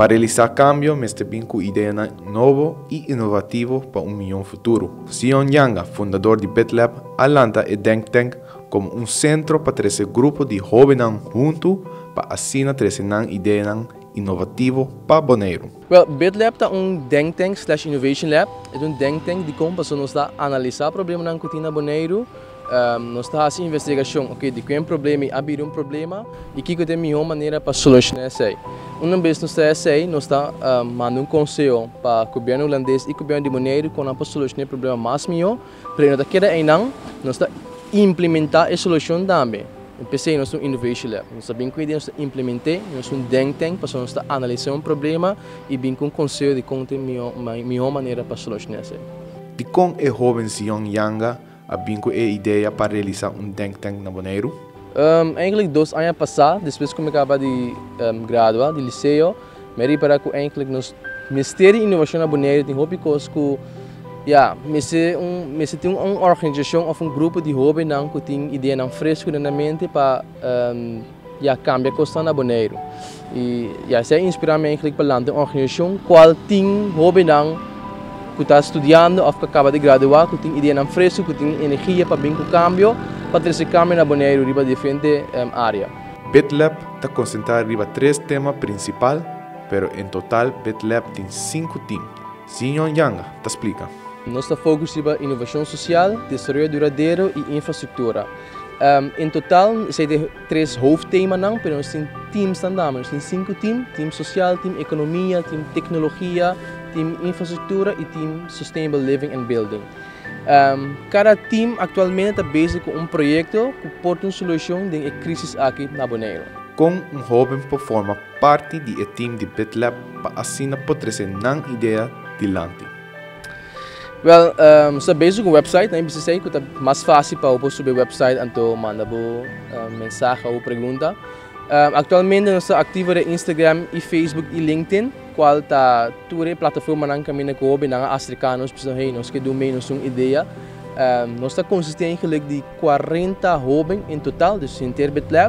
Para realizar cambio, tem com ideia novo e inovativo para um milhão futuro. Sion Yanga, fundador de BetLab, alanta e Denk Tank como um centro para trazer grupo de jovens junto para assim trazer ideia inovativo para Boneiro. Well, BitLab é um think tank slash innovation lab. É um think tank de como nós está analisar problema na cotina Boneiro um, nós está fazendo investigação, ok, de qual problema abrir um problema e que tem melhor maneira para solucionar isso. Uma vez nós está assim, nós está um, mandando um conselho para o governo holandês e o governo de Monero com a solucionar o problema mais melhor, para nós querer ainda nós está implementar a solução também. Pensei nós um innovation lab, nós sabemos que nós implementar, nós um think tank para nós analisar um problema e vir com um conselho de como ter a melhor maneira para solucionar isso. De como é jovem Sion Yanga Abinco é ideia para realizar um think tank na Bonaire? Um, eigenlijk dois anos passados, depois que eu acabei de um, graduar de liceu, me para que eigenlijk nos Ministério de Inovação na Bonaire tem hobby que ja, se um, me tem uma organização ou um grupo de jovens não que tem ideia não fresco na mente para um, ja, cambiar coisa na Bonaire. E ja, se inspirar me eigenlijk para uma organização qual tem jovens não que está estudando ou que acaba de graduar, que tem ideia fresco, que tem energia para vir com cambio, para ter esse cambio na Bonaire riba diferente um, área. BitLab está concentrado riba três temas principais, pero em total BitLab tem cinco times. Senhor Yanga, te explica. Nosso foco é inovação social, desenvolvimento duradouro e infraestrutura. Um, em total, tem três hoofdtemas, mas nós temos teams também. Nós temos cinco teams: team social, team economia, team tecnologia, team infraestrutura e team sustainable living and building. Um, cada team atualmente está busy com um projeto que pode uma solução de crise aqui na Bonaire. Com um jovem por forma parte do team de BitLab para assim poder trazer uma ideia dilante. Well, um, sa basic com website, na precisa que é mais fácil para o subir website anto manda bo uh, mensagem ou pergunta. Um, atualmente nós estamos ativos no Instagram e Facebook e LinkedIn, qual tá ture plataforma nang kami na ko binang africanos pisa hey nós que do menos uma ideia. Um, nós está consistente de 40 jovens em total, de Interbit Lab.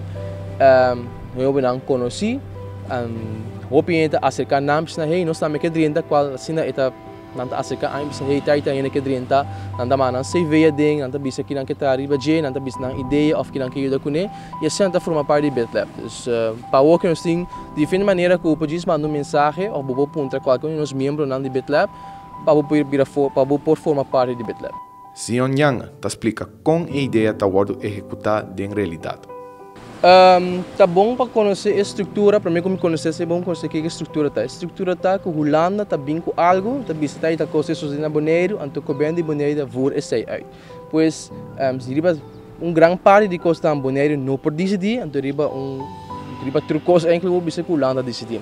Um, eu binang conheci, um, hoping enta acercar names na hey nós também que 30 qual sina eta nanta asika ay bisa hey tay tay na kedrinta nanta mana CV ding nanta bisa kinang kita riba je nanta bisa nang ideia of kinang kiyo kune. E assim nanta forma parte de BetLab dus uh, para o que nós tem fim maneira que o podis mandar um mensagem ou bobo punta qualquer um dos membros nan de BetLab para poder vir para o por forma parte de BetLab Sion Yang te explica com a ideia ta word executar em realidade um, tá bom para conhecer a estrutura, para mim como conhecer é bom conhecer que a estrutura tá. A estrutura tá que Holanda tá bem com algo, tá visita tá coisa sozinha na Boneiro, anto que bem de Boneiro vor e sei aí. Pois, um, se riba um grande parte de coisa na Boneiro não por decidir, anto riba um riba trucos é inclusive bisa que Holanda decidir.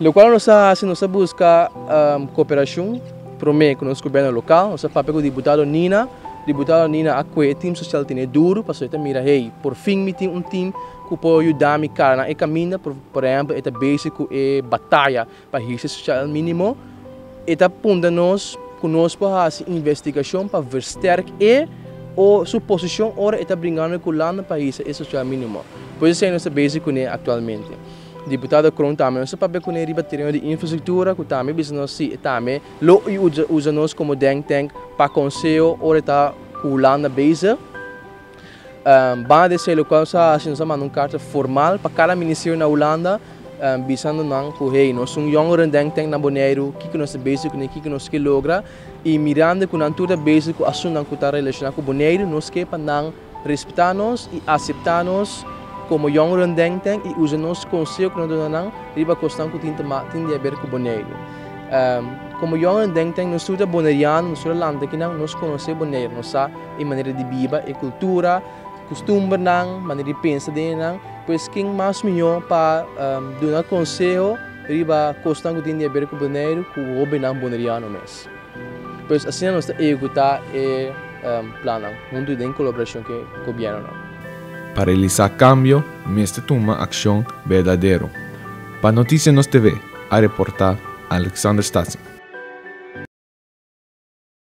Lo qual nós assim nós busca um, cooperação para mim com o governo local, nós papel com o deputado Nina deputado Nina Acque, team social tem duro, para você mira, hey, por fim me tem um team que pode ajudar me cara na caminha, por, por exemplo, é básico e batalha para risco social mínimo, e tá punta nós conosco a investigação para ver sterk e ou suposição ora está brincando com lá no país é social mínimo. Por isso é nosso básico né atualmente. Deputado Kron também nosso papel com ele bateria de infraestrutura que também business si também lo usa usa nós como denk tank para conselho ora está na base. Um, banda de ser local sa assim nós uma carta formal para cada ministério na Holanda um, bisando nang ku hey nós um jongeren denk tank na Bonaire que que nós basic né que que nós que logra e mirando com tudo basic assun nang ku ta relacionar com Bonaire nós que para nang respeitar-nos e aceitar-nos como jongeren denken e usa nos conselho que nós damos riba costan que tinha a ver com Bonaire um, como jongeren denken nós estuda bonaireano nós estuda landa que não nós conhece Bonaire nós sabe a maneira de viver e cultura costume não maneira de pensar de não pois quem mais melhor para dar conselho riba costan que tinha a ver com Bonaire com o hobby não bonaireano mesmo pois assim nós executar e um, plano junto em colaboração com o governo realizar cambio, mestre toma acción verdadero. Para Noticias Nos TV, a reportar Alexander Stassi.